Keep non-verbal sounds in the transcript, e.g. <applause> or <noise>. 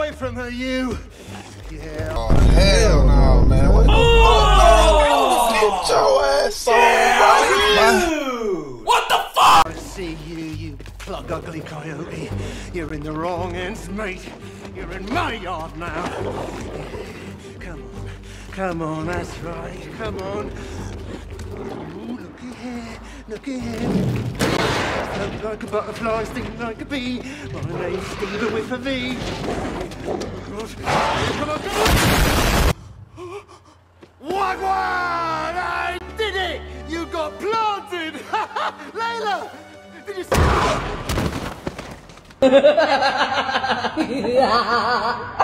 away from her, you! Yeah. Oh, hell no, man. What the oh! fuck, man? Get your ass on, What the fuck? I see you, you plug ugly coyote. You're in the wrong ends, mate. You're in my yard now. Come on, come on, that's right. Come on. Ooh, looky here, looky here. Like a butterfly, sting like a bee. My name's Steven with a V. Come on, come on. Wagwan! I did it! You got planted! <laughs> Layla! Did you see? <laughs>